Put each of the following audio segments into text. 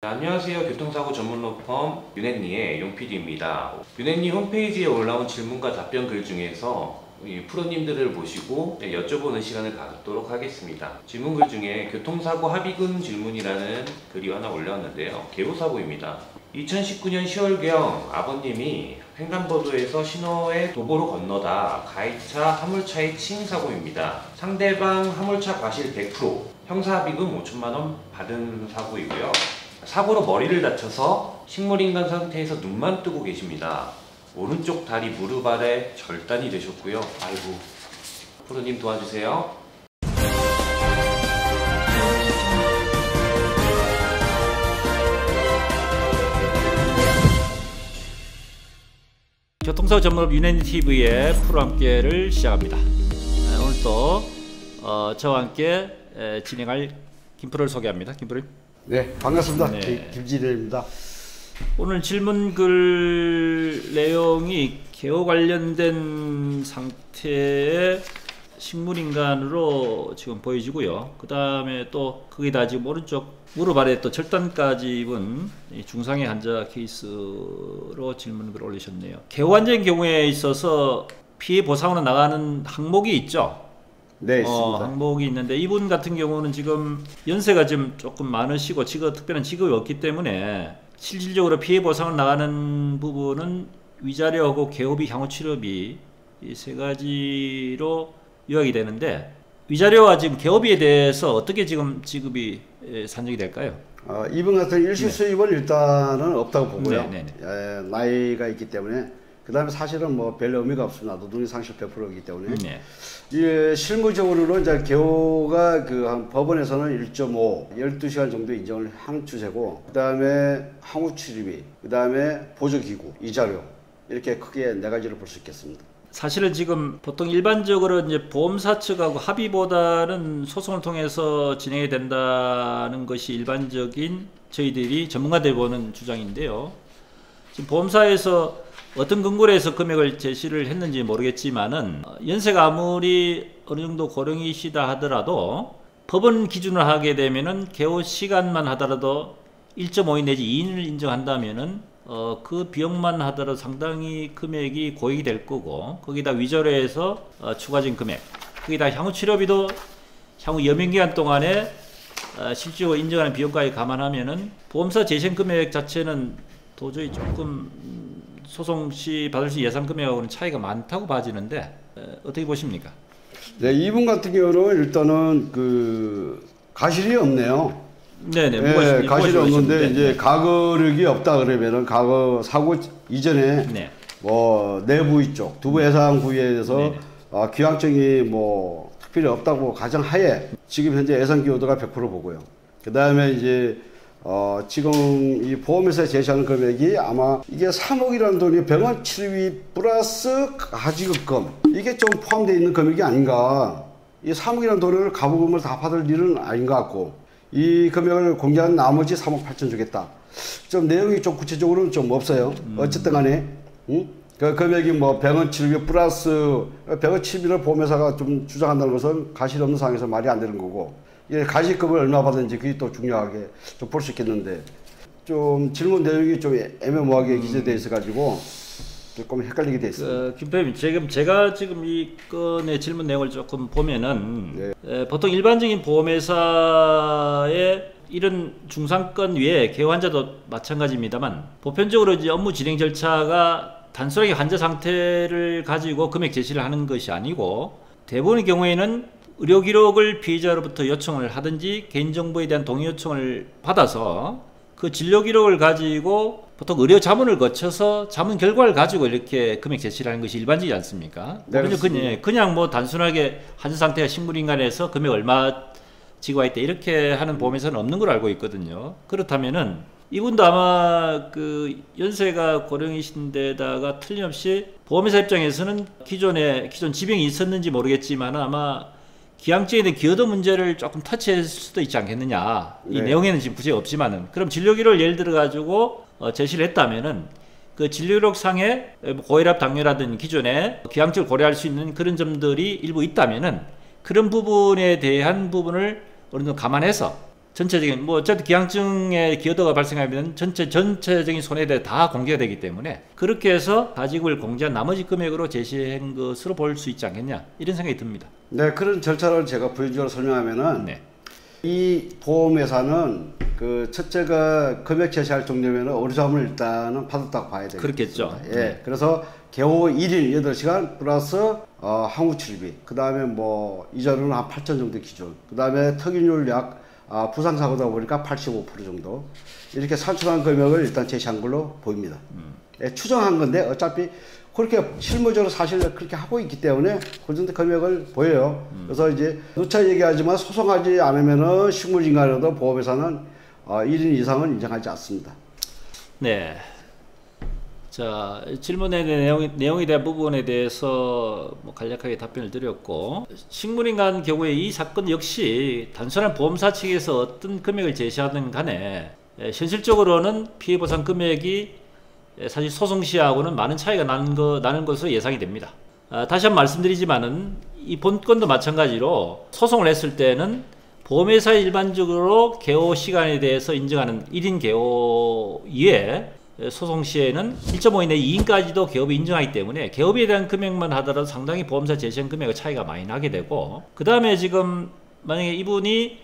네, 안녕하세요. 교통사고 전문 로펌 윤혜니의 용PD입니다. 윤혜니 홈페이지에 올라온 질문과 답변 글 중에서 이 프로님들을 모시고 네, 여쭤보는 시간을 갖도록 하겠습니다. 질문 글 중에 교통사고 합의금 질문이라는 글이 하나 올렸는데요. 개로사고입니다. 2019년 10월경 아버님이 횡단보도에서 신호에 도보로 건너다 가해차 화물차에 친 사고입니다. 상대방 화물차 과실 100% 형사합의금 5천만원 받은 사고이고요. 사고로 머리를 다쳐서 식물인간 상태에서 눈만 뜨고 계십니다. 오른쪽 다리 무릎 아래 절단이 되셨고요. 아이고, 프로님 도와주세요. 교통사고 전문업 유네니 TV의 프로 함께를 시작합니다. 아, 오늘 또 어, 저와 함께 에, 진행할 김프로를 소개합니다. 김프로. 네, 반갑습니다. 네. 김- 김진혜입니다. 오늘 질문글 내용이 개호 관련된 상태의 식물인간으로 지금 보여지고요. 그 다음에 또 거기다 지금 오른쪽 무릎 아래 또 절단까지 입은 이 중상의 환자 케이스로 질문글 올리셨네요. 개호 환자인 경우에 있어서 피해 보상으로 나가는 항목이 있죠. 네, 어, 있습니다. 항목이 있는데 이분 같은 경우는 지금 연세가 좀 조금 많으시고 직업 특별한 직업이 없기 때문에 실질적으로 피해 보상을 나가는 부분은 위자료하고 개업비 향후 치료비 이 세 가지로 요약이 되는데 위자료와 지금 개업비에 대해서 어떻게 지금 지급이 에, 산정이 될까요? 어, 이분 같은 일시 수입은 일단은 없다고 보고요. 네, 네, 예, 나이가 있기 때문에 그 다음에 사실은 뭐 별 의미가 없습니다. 노동력 상실 100%이기 때문에 네. 이 실무적으로는 이제 개호가 그한 법원에서는 1.5, 12시간 정도 인정을 하는 추세고 그 다음에 항우 치료비, 그 다음에 보조기구, 이자료 이렇게 크게 네 가지를 볼 수 있겠습니다. 사실은 지금 보통 일반적으로 이제 보험사 측하고 합의보다는 소송을 통해서 진행이 된다는 것이 일반적인 저희들이 전문가들 보는 주장인데요. 지금 보험사에서 어떤 근거로 해서 금액을 제시를 했는지 모르겠지만은 어, 연세가 아무리 어느 정도 고령이시다 하더라도 법원 기준을 하게 되면은 개호 시간만 하더라도 1.5인 내지 2인을 인정한다면은 어, 그 비용만 하더라도 상당히 금액이 고액이 될 거고 거기다 위자료에서 어, 추가적인 금액 거기다 향후 치료비도 향후 여명 기간 동안에 어, 실질적으로 인정하는 비용까지 감안하면은 보험사 재생 금액 자체는 도저히 조금 음, 소송 시 받을 수 예상 금액하고는 차이가 많다고 봐지는데 어, 어떻게 보십니까? 네, 이분 같은 경우는 일단은 그 가실이 없네요. 네네 네, 무엇이- 가실이 무엇이 없는데 보이시는데? 이제 가거력이 없다 그러면은 과거 사고 이전에 네. 뭐 내부 이쪽 두부 해상 구에서 네네. 아, 기왕증이 뭐 특별히 없다고 가정 하에 지금 현재 예상 기여도가 100% 보고요. 그 다음에 이제 어, 지금 이 보험회사 제시하는 금액이 아마 이게 3억이라는 돈이 병원 치료비 플러스 가지급금 이게 좀 포함되어 있는 금액이 아닌가. 이 3억이라는 돈을 가부금을 다 받을 일은 아닌 것 같고 이 금액을 공개한 나머지 3억 8천 주겠다. 좀 내용이 좀 구체적으로는 좀 없어요. 어쨌든 간에 응? 그 금액이 뭐 병원 치료비 플러스 병원 치료비를 보험회사가 좀 주장한다는 것은 가실 없는 상황에서 말이 안 되는 거고 이 가실금을 얼마 받았는지 그게 또 중요하게 좀 볼 수 있겠는데 좀 질문 내용이 좀 애매모호하게 기재돼 있어 가지고 조금 헷갈리게 돼 있어요. 그, 김표님 지금 제가 지금 이 건의 질문 내용을 조금 보면은 네. 에, 보통 일반적인 보험회사의 이런 중상권 외에 개호 환자도 마찬가지입니다만 보편적으로 이제 업무 진행 절차가 단순하게 환자 상태를 가지고 금액 제시를 하는 것이 아니고 대부분의 경우에는 의료 기록을 피해자로부터 요청을 하든지 개인정보에 대한 동의 요청을 받아서 그 진료 기록을 가지고 보통 의료 자문을 거쳐서 자문 결과를 가지고 이렇게 금액 제시를 하는 것이 일반적이지 않습니까? 네, 그냥. 그냥, 뭐 단순하게 환자 상태가 식물인간에서 금액 얼마 지고와 있다 이렇게 하는 보험에서는 없는 걸 알고 있거든요. 그렇다면은 이분도 아마 그 연세가 고령이신데다가 틀림없이 보험회사 입장에서는 기존에 기존 지병이 있었는지 모르겠지만 아마 기항증에 대한 기여도 문제를 조금 터치할 수도 있지 않겠느냐. 이 네. 내용에는 지금 구체가 없지만은 그럼 진료기를 예를 들어 가지고 어, 제시를 했다면은 그 진료기록 상에 고혈압, 당뇨라든 기존에 기항증을 고려할 수 있는 그런 점들이 일부 있다면은 그런 부분에 대한 부분을 어느 정도 감안해서 전체적인 뭐 어쨌든 기항증의 기여도가 발생하면 전체 전체적인 손해대 다 공개가 되기 때문에 그렇게 해서 가지고를 공제한 나머지 금액으로 제시한 것으로 볼 수 있지 않겠냐 이런 생각이 듭니다. 네, 그런 절차를 제가 부연적으로 설명하면은 네. 이 보험회사는 그 첫째가 금액 제시할 정도면 어리석음을 일단은 받았다고 봐야 되겠죠. 그렇겠죠. 예. 네. 그래서 개호 1일 8시간 플러스 어, 항우 출비. 그 다음에 뭐 이전은 한 8천 정도 기준. 그 다음에 특이률 약 아, 부상 사고다 보니까 85% 정도. 이렇게 산출한 금액을 일단 제시한 걸로 보입니다. 예, 추정한 건데 어차피 그렇게 실무적으로 사실 그렇게 하고 있기 때문에 그 정도 금액을 보여요. 그래서 이제 누차 얘기하지만 소송하지 않으면은 식물인간에도 보험회사는 어, 1인 이상은 인정하지 않습니다. 네. 자 질문의 내용, 내용에 대한 부분에 대해서 뭐 간략하게 답변을 드렸고 식물인간 경우에 이 사건 역시 단순한 보험사 측에서 어떤 금액을 제시하든 간에 에, 현실적으로는 피해 보상 금액이 에, 사실 소송 시하고는 많은 차이가 나는 거 나는 것으로 예상이 됩니다. 아, 다시 한 번 말씀드리지만은 이 본건도 마찬가지로 소송을 했을 때는 보험회사 일반적으로 개호 시간에 대해서 인정하는 1인 개호 이외에 소송 시에는 1.5인 내 2인까지도 개업이 인정하기 때문에 개업에 대한 금액만 하더라도 상당히 보험사 제시한 금액의 차이가 많이 나게 되고 그 다음에 지금 만약에 이분이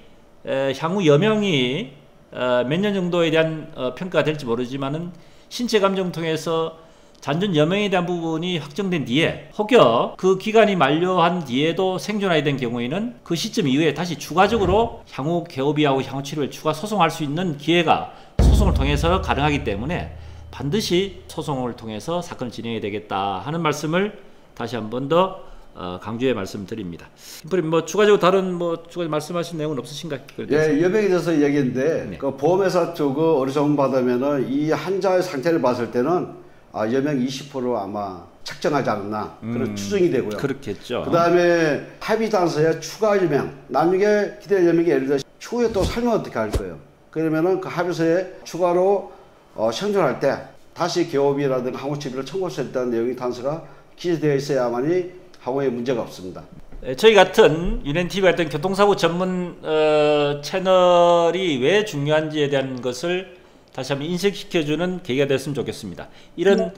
에, 향후 여명이 어, 몇년 정도에 대한 어, 평가가 될지 모르지만은 신체 감정 통해서 잔존 여명에 대한 부분이 확정된 뒤에 혹여 그 기간이 만료한 뒤에도 생존하게 된 경우에는 그 시점 이후에 다시 추가적으로 향후 개업이하고 향후 치료를 추가 소송할 수 있는 기회가 소송을 통해서 가능하기 때문에 반드시 소송을 통해서 사건을 진행해야 되겠다 하는 말씀을 다시 한 번더 어, 강조해 말씀드립니다. 김프님 뭐 추가적으로 다른 뭐 추가 말씀하신 내용은 없으신가요? 예, 여명에 대해서 얘기했는데 네. 그 보험회사 쪽 어리석음 받으면은 이 환자의 상태를 봤을 때는 아, 여명 20% 아마 책정하지 않았나 그런 음, 추정이 되고요. 그렇겠죠. 그 다음에 합의 단서의 추가 여명, 나중에 기대 여명이 예를 들어 추후에 또 살면 어떻게 할 거예요? 그러면은 그 합의서에 추가로 어, 생존할 때 다시 개업이라든가 항우치비를 청구할 수 있다는 내용이 단서가 기재되어 있어야만이 항우에 문제가 없습니다. 에, 저희 같은 유엔TV 같은 교통사고 전문 어, 채널이 왜 중요한지에 대한 것을 다시 한번 인식시켜주는 계기가 됐으면 좋겠습니다. 이런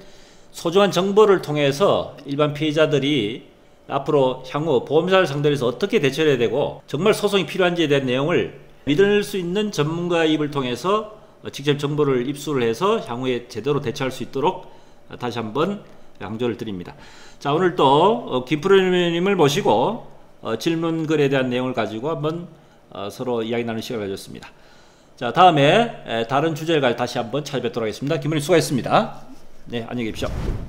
소중한 정보를 통해서 일반 피해자들이 앞으로 향후 보험사를 상대로 해서 어떻게 대처해야 되고 정말 소송이 필요한지에 대한 내용을 믿을 수 있는 전문가 입을 통해서 어, 직접 정보를 입수를 해서 향후에 제대로 대처할 수 있도록 어, 다시 한번 강조를 드립니다. 자 오늘 또 어, 김프로님을 모시고 어, 질문글에 대한 내용을 가지고 한번 어, 서로 이야기 나누는 시간을 가졌습니다. 자 다음에 에, 다른 주제를 다시 한번 찾아뵙도록 하겠습니다. 김프로님 수고하셨습니다. 네 안녕히 계십시오.